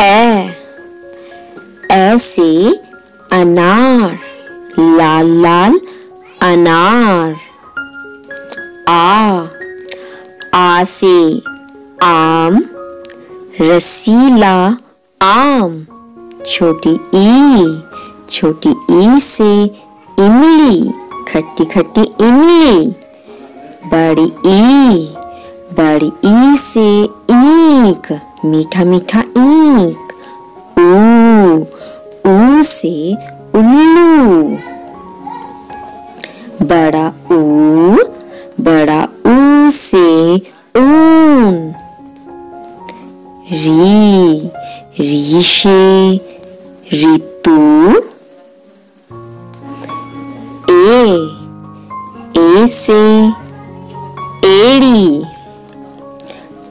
ए ऐसे अनार लाल लाल अनार आ आ से आम रसीला आम छोटी ई छोटी ई से इमली खट्टी खट्टी इमली बड़ी ई बड़ी ई से ईक मीठा मीठा ईक ऊ से उल्लू बड़ा ऊ बड़ा ऊ से ऊन री री से ऋतु ए ए से एड़ी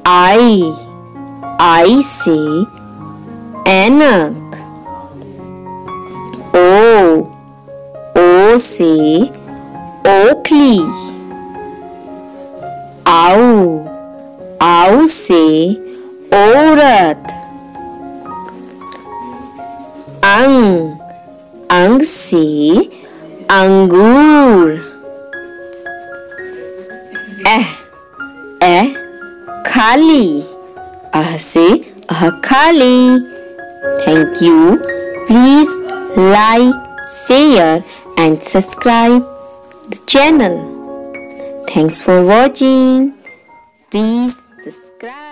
आई I say Anak. O. O say Oakley. Ow. Ow say Aurat. Ang. Ang say Angur. Eh. Eh. Kali ah say ah khali. Thank you. Please like, share and subscribe the channel. Thanks for watching. Please subscribe.